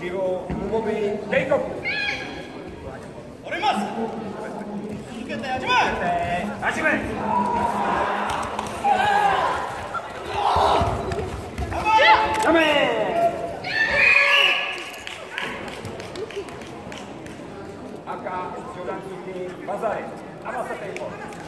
Giro Umobi Jacob. Oremas. Shikete hajime. Hajime. Hajime. 赤、ジョダン・キンキン、マザイ、アマサテイコ。